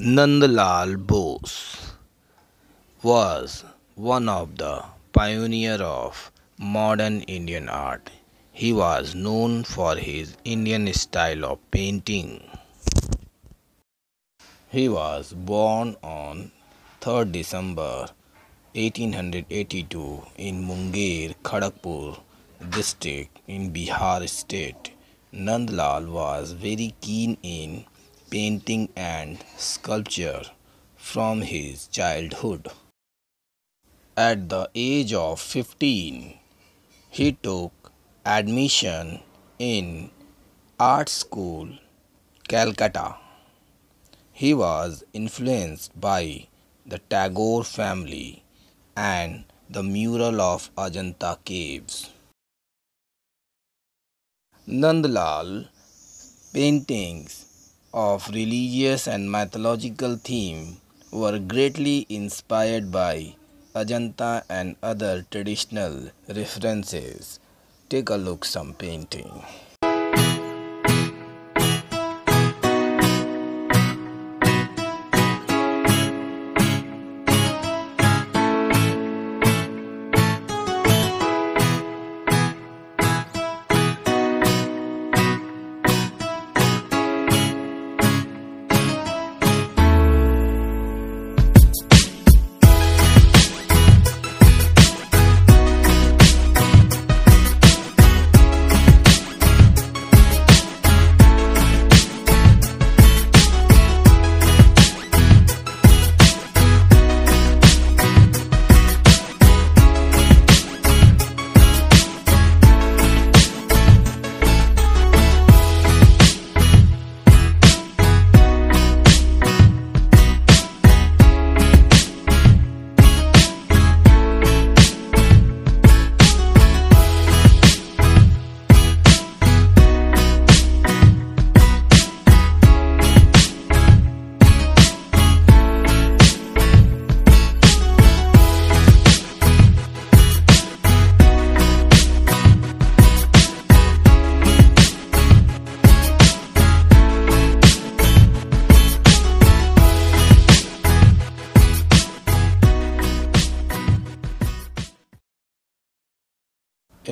Nandlal Bose was one of the pioneer of modern Indian art. He was known for his Indian style of painting. He was born on 3rd December 1882 in Munger, Kharagpur district in Bihar state. Nandlal was very keen in painting and sculpture from his childhood. At the age of 15, he took admission in art school Calcutta. He was influenced by the Tagore family and the mural of Ajanta caves. Nandlal paintings of religious and mythological theme were greatly inspired by Ajanta and other traditional references. Take a look some painting.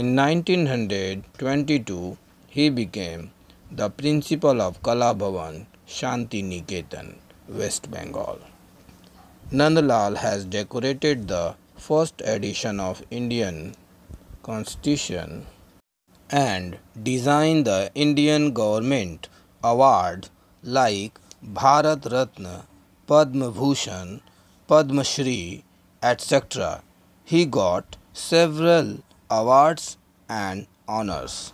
In 1922, he became the principal of Kala Bhavan, Shanti Niketan, West Bengal. Nandlal has decorated the first edition of Indian Constitution and designed the Indian government awards like Bharat Ratna, Padma Bhushan, Padma Shri, etc. He got several awards and honors.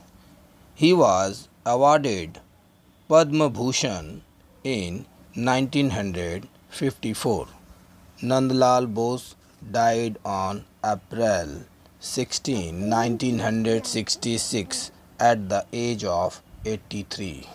He was awarded Padma Bhushan in 1954. Nandlal Bose died on April 16, 1966 at the age of 83.